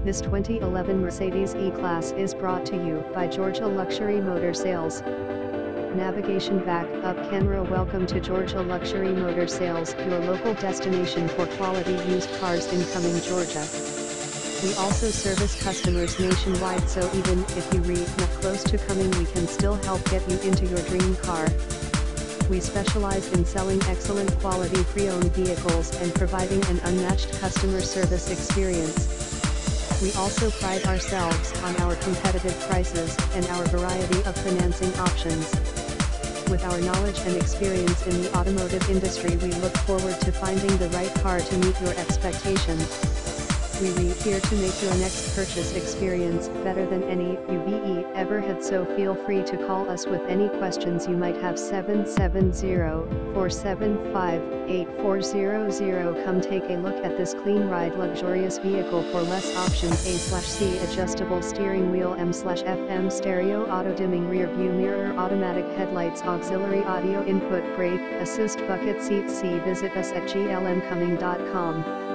This 2011 Mercedes E-Class is brought to you by Georgia Luxury Motor Sales. Navigation back up camera Welcome to Georgia Luxury Motor Sales, your local destination for quality used cars in Cumming Georgia. We also service customers nationwide so even if you not close to Cumming we can still help get you into your dream car. We specialize in selling excellent quality pre-owned vehicles and providing an unmatched customer service experience. We also pride ourselves on our competitive prices and our variety of financing options. With our knowledge and experience in the automotive industry we look forward to finding the right car to meet your expectations. We re here to make your next purchase experience better than any UVE ever had so feel free to call us with any questions you might have. 770-475-8400 come take a look at this clean ride luxurious vehicle for less options. A slash C adjustable steering wheel M slash FM stereo auto dimming rear view mirror automatic headlights auxiliary audio input brake assist bucket seat. C visit us at glmcumming.com